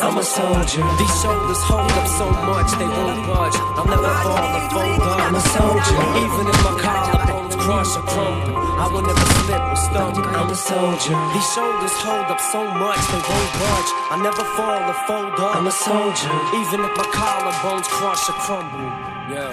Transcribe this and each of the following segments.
I'm a soldier. These shoulders hold up so much they won't budge. I'll never fall or fold up. I'm a soldier. Even if my collarbones crush or crumble, I will never slip or stumble. I'm a soldier. These shoulders hold up so much they won't budge. I'll never fall or fold up. I'm a soldier. Even if my collarbones crush or crumble. Yeah.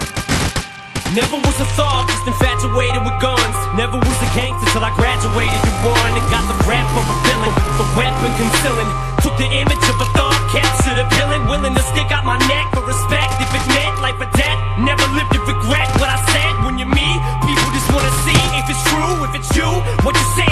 Never was a thug, just infatuated with guns. Never was a gangster till I graduated. You won and got the rap of a villain, weapon concealing. Took the image of a thug, captured a villain, willing to stick out my neck for respect. If it meant life or death, never lived to regret what I said. When you're me, people just wanna see if it's true, if it's you. What you saying,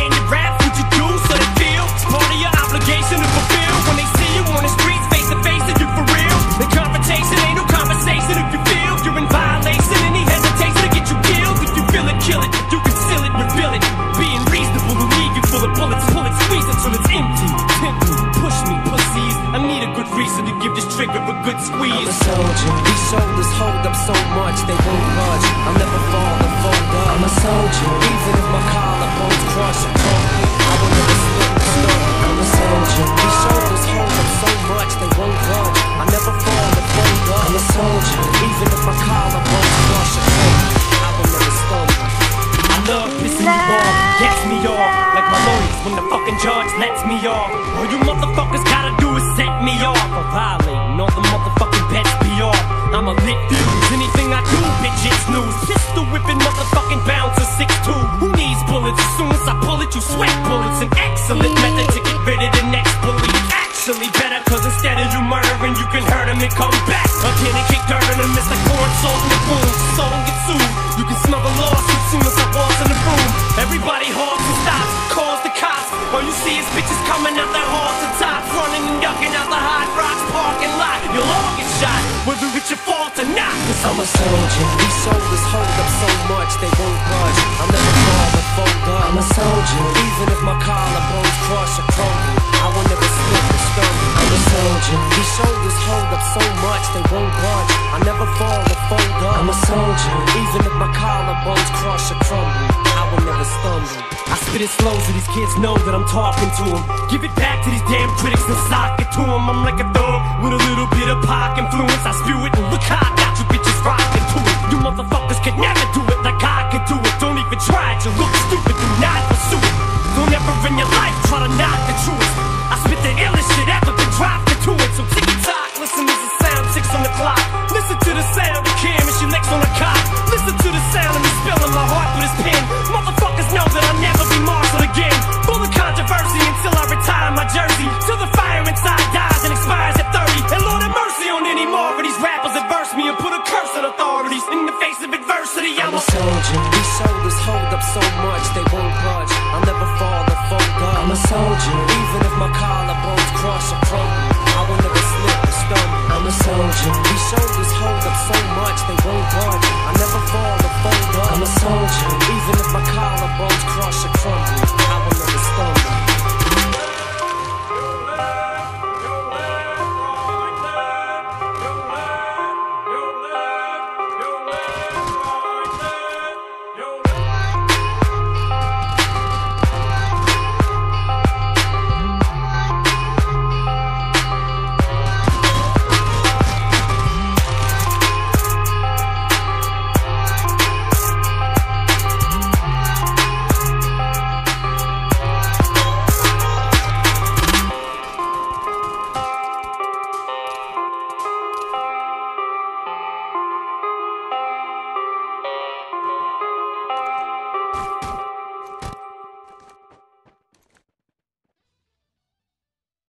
a to give this trigger a good I'm a soldier. These shoulders hold up so much they won't budge. I'll never fall or fold up. I'm a soldier. Even if my collarbones crush or crumble, I will never slip or. I'm a soldier. These shoulders hold up so much they won't budge. I'll never fall or fold up. I'm a soldier. Even if my collarbones crush or crumble, I will never stumble. I love pissing you off, gets me off. Like my lawyers when the fucking judge lets me off. All you motherfuckers violating all the motherfucking bets be off. I'm a lit fuse, anything I do, bitches snooze. Pistol whipping motherfucking bouncer 6'2. Who needs bullets? As soon as I pull it, you sweat bullets. An excellent method to get rid of the next bully. Actually better, cause instead of you murdering, you can hurt him and come back. Again and kick dirt in him, it's like pouring salt in the wound. So don't get sued. You can smell the lawsuit soon as I walk in the room. Shot, whether it's your fault or not. Cause I'm I'm a soldier. These shoulders hold up so much they won't budge. I'll never fall or fold up. I'm a soldier. Even if my collarbones crush or crumble, I will never slip or stumble. I'm a soldier. These shoulders hold up so much they won't budge. I never fall or fold up. I'm a soldier. Even if my collarbones crush or crumble, I will never stumble. I spit it slow so these kids know that I'm talking to them. Give it back to these damn critics and sock it to them. I'm like a thug with a little bit of pop influence. I spew it and look how I got you bitches rocking to it. You motherfuckers could never do it up so much they won't budge. I'll never fall or fold up. I'm a soldier. Even if my collarbones crush or crumble, I will never slip or stumble. I'm a soldier. These shoulders hold up so much they won't budge. I'll never fall or fold up. I'm a soldier. Even if my collarbones crush or crumble,